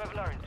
you have learned.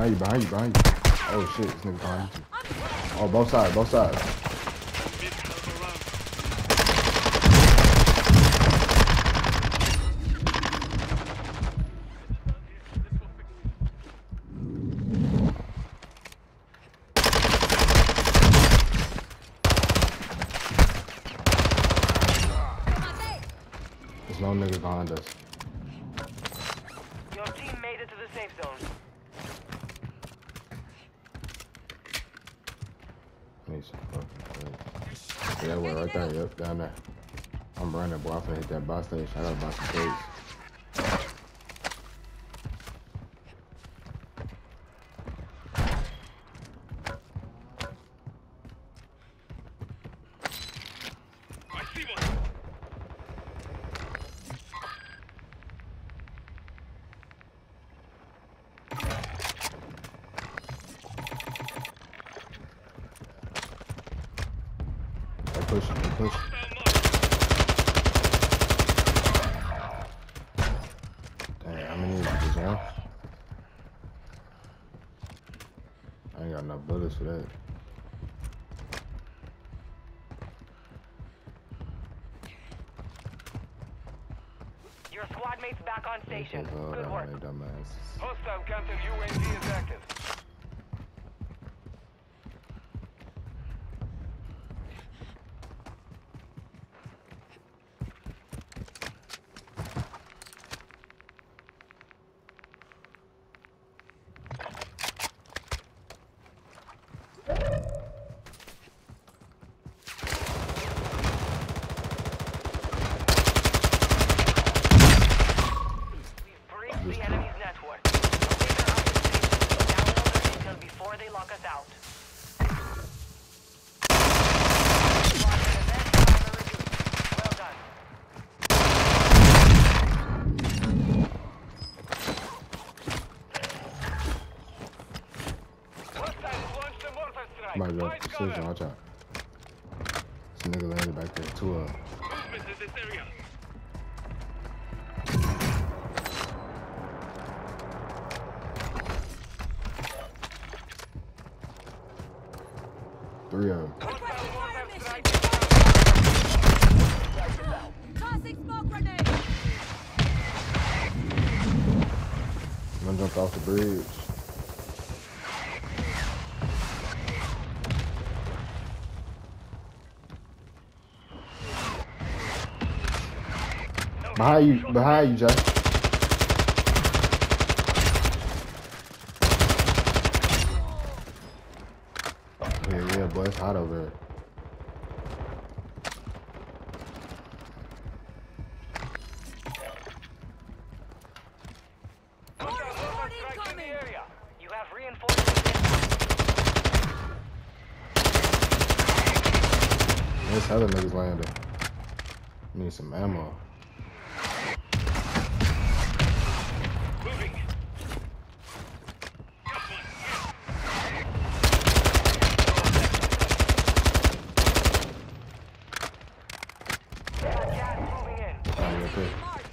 Behind you, behind you, behind you. Oh shit, this nigga behind you. Oh, both sides, both sides. There's no niggas behind us. Your team made it to the safe zone. I need some fucking food. Yeah, we're right there. Yep, down there. I'm running, boy. I'm finna hit that bus station. I gotta some cakes. They pushing, they pushing. Hostile marked. Dang, how this, huh? I ain't got enough bullets for that. Your squad mates back on station. Oh, Good work. dumbass. Hostile counter UAV is active. Somebody drop Find precision. cover. Watch out. Some nigga landed back there. Two of them. Movement in this area. Three of them. Requesting fire mission. Strike Tossing smoke grenade. One jumped off the bridge. Behind you, behind you, Jay. Oh, yeah, yeah, boy, it's hot over inbound. There's other niggas landing. Need some ammo. Moving. Got gas moving in. Somebody up there. Mark.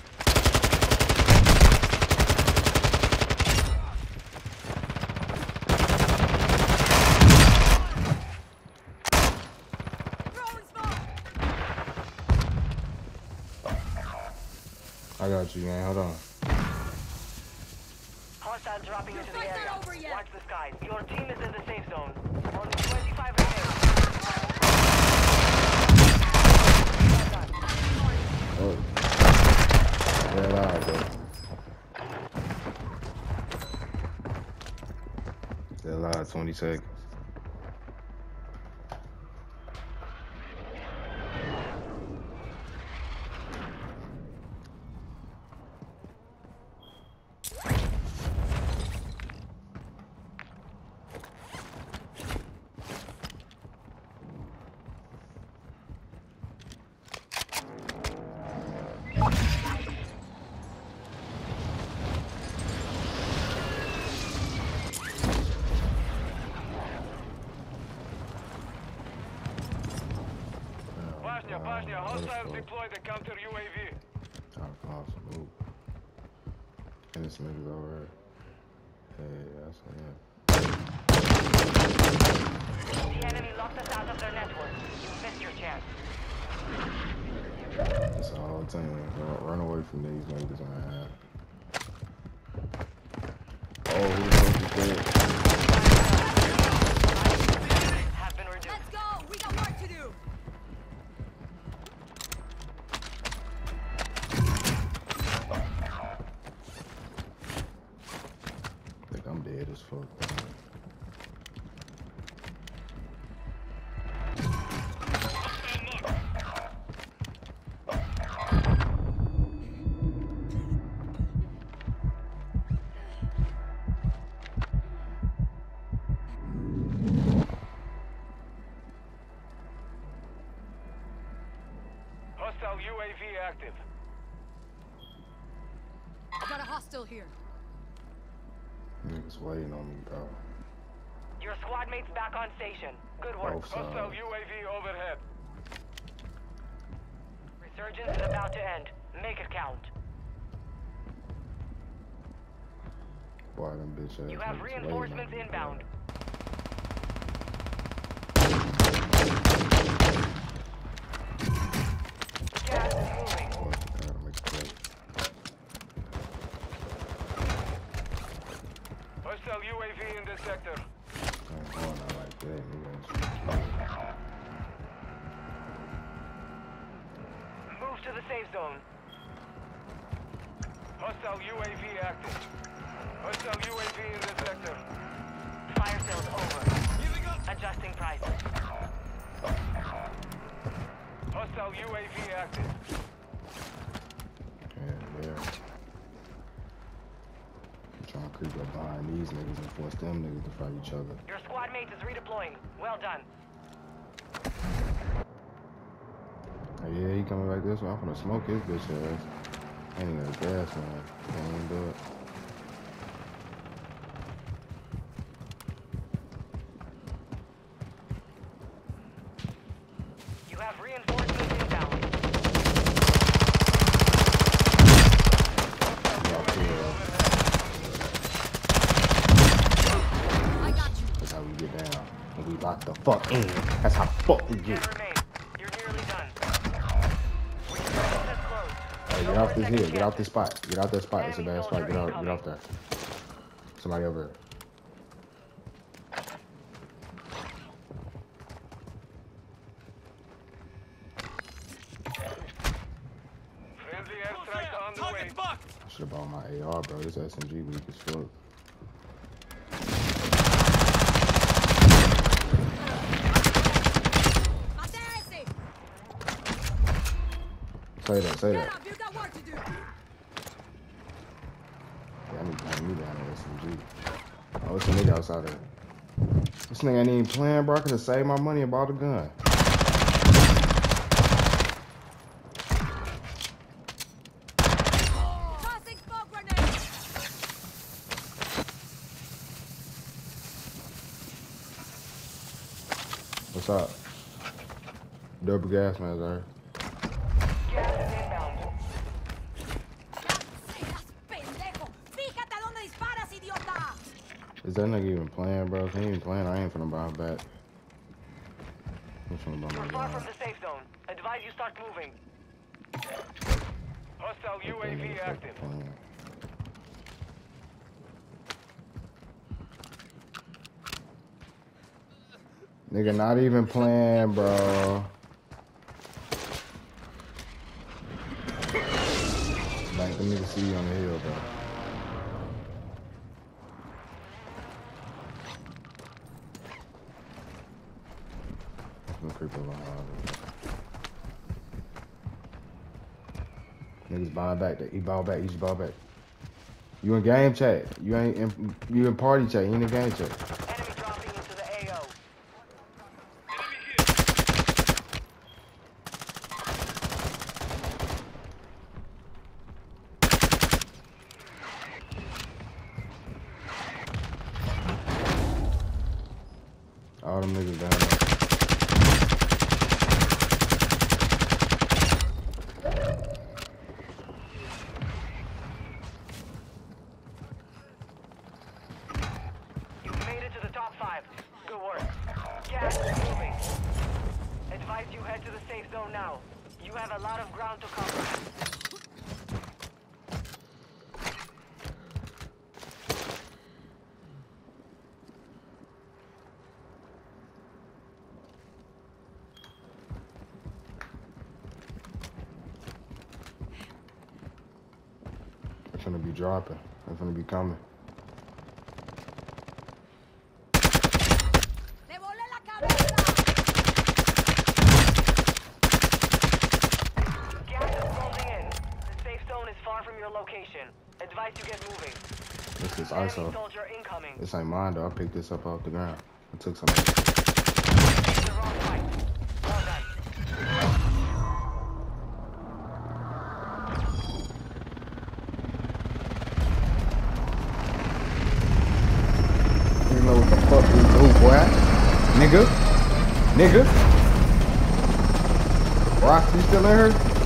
Throwing smoke. I got you, man. Hold on. Hostile dropping into the fight's area. not over yet. Watch the skies. Your team is in the safe zone. Only 25 remain. Oh. They're alive, bro. They're alive, 20 seconds. Let's deploy the counter UAV. Oh, awesome. Ooh. And this nigga's over. Hey, that's him. The enemy locked us out of their network. You missed your chance. It's all the time. Run, run away from these niggas, man. Oh, who the fuck is that? Here. Niggas waiting on me, bro. Your squad mates back on station. Good work. Both Hostile sides. UAV overhead. Resurgence is about to end. Make it count. Boy, them bitch ass You have niggas waiting on reinforcements me, bro. inbound. Gas is moving. Boy, I gotta make a play. Hostile UAV in this sector. Move to the safe zone. Hostile UAV active. Hostile UAV in this sector. Fire sales over. Adjusting prices. Hostile UAV active. To creep up behind these niggas and force them niggas to fight each other. Your squad mate is redeploying. Well done. Hey, yeah, he coming back this way. I'm gonna smoke his bitch ass. Ain't got gas, man. Can't even do it. Fuck in. That's how fuck we get. Ten. You're nearly done. This close. Hey, get off this hill. Get off this spot. Get out that spot. It's a bad spot. Get out. Get off there. Somebody over here. Friendly airstrike on the way. I should have bought my AR, bro. This SMG weak as fuck. Say that. Say that. up, you got work to do! Yeah, I need to bring me down to SMG. Oh, it's a nigga outside there. This nigga ain't even playing, bro. I could have saved my money and bought a gun. Tossing smoke grenade! What's up? Double gas man, there. Gas is inbound. ¡Seas pendejo! ¡Fíjate a dónde disparas, idiota! Is that nigga even playing, bro? If he ain't playing, I ain't finna buy back. I'm finna buy You're my far from the safe zone. Advise you start moving. Hostile UAV active. playing. Nigga not even playing, bro. Like, let me see you on the hill, bro. I'm gonna creep up behind. Niggas buying back. He ball back. He just ball back. You in game chat. You ain't in, you in party chat. You ain't in game chat. Enemy dropping into the AO. All them niggas down there. You made it to the top five. Good work. Gas is moving. Advise you head to the safe zone now. You have a lot of ground to cover. They're finna be dropping. They're finna be coming. ¡Le volé la cabeza! Gas is closing in. The safe zone is far from your location. Advise you get moving. This is Enemy ISO. This ain't mine though. I picked this up off the ground. I took some. Nigga? Roxy still in here?